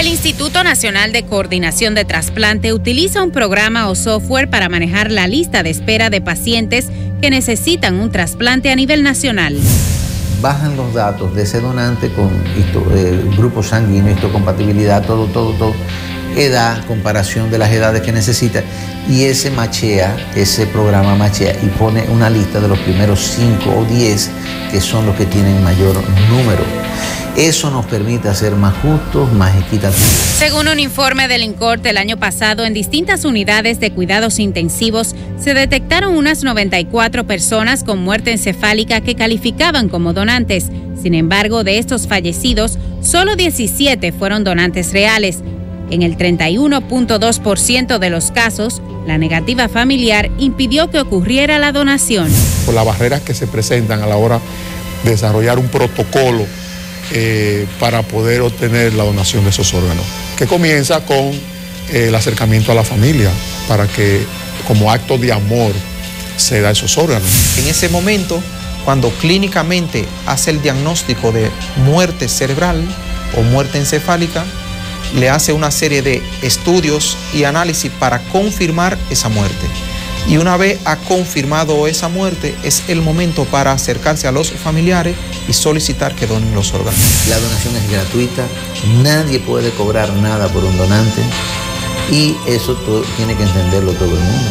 El Instituto Nacional de Coordinación de Trasplante utiliza un programa o software para manejar la lista de espera de pacientes que necesitan un trasplante a nivel nacional. Bajan los datos de ese donante con eh, grupo sanguíneo, histocompatibilidad, todo, todo, todo, edad, comparación de las edades que necesita, y ese machea, ese programa machea y pone una lista de los primeros 5 o 10 que son los que tienen mayor número. Eso nos permite ser más justos, más equitativos. Según un informe del INCORT el año pasado, en distintas unidades de cuidados intensivos se detectaron unas 94 personas con muerte encefálica que calificaban como donantes. Sin embargo, de estos fallecidos, solo 17 fueron donantes reales. En el 31.2% de los casos, la negativa familiar impidió que ocurriera la donación. Por las barreras que se presentan a la hora de desarrollar un protocolo eh, para poder obtener la donación de esos órganos, que comienza con eh, el acercamiento a la familia, para que como acto de amor se da esos órganos. En ese momento, cuando clínicamente hace el diagnóstico de muerte cerebral o muerte encefálica, le hace una serie de estudios y análisis para confirmar esa muerte. Y una vez ha confirmado esa muerte, es el momento para acercarse a los familiares y solicitar que donen los órganos. La donación es gratuita, nadie puede cobrar nada por un donante y eso tiene que entenderlo todo el mundo.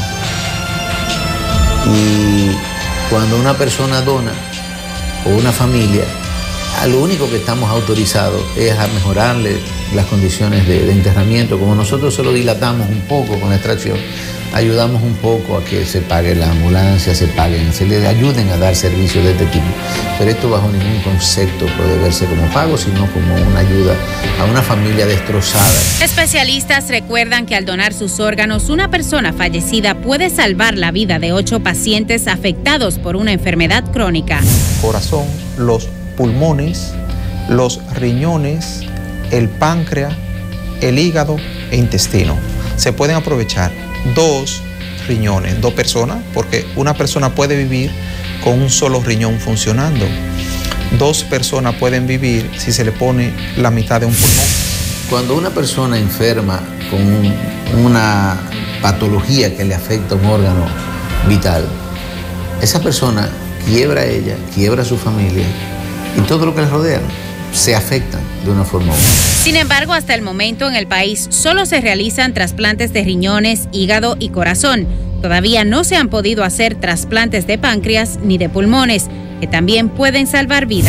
Y cuando una persona dona o una familia, a lo único que estamos autorizados es a mejorarle las condiciones de, enterramiento. Como nosotros se lo dilatamos un poco con la extracción, ayudamos un poco a que se pague la ambulancia, se paguen, se le ayuden a dar servicios de este tipo. Pero esto bajo ningún concepto puede verse como pago, sino como una ayuda a una familia destrozada. Especialistas recuerdan que al donar sus órganos, una persona fallecida puede salvar la vida de ocho pacientes afectados por una enfermedad crónica. Corazón, los pulmones, los riñones, el páncreas, el hígado e intestino. Se pueden aprovechar dos riñones, dos personas, porque una persona puede vivir con un solo riñón funcionando. Dos personas pueden vivir si se le pone la mitad de un pulmón. Cuando una persona enferma con una patología que le afecta un órgano vital, esa persona quiebra a ella, quiebra a su familia y todo lo que le rodea se afectan de una forma u otra. Sin embargo, hasta el momento en el país solo se realizan trasplantes de riñones, hígado y corazón. Todavía no se han podido hacer trasplantes de páncreas ni de pulmones, que también pueden salvar vidas.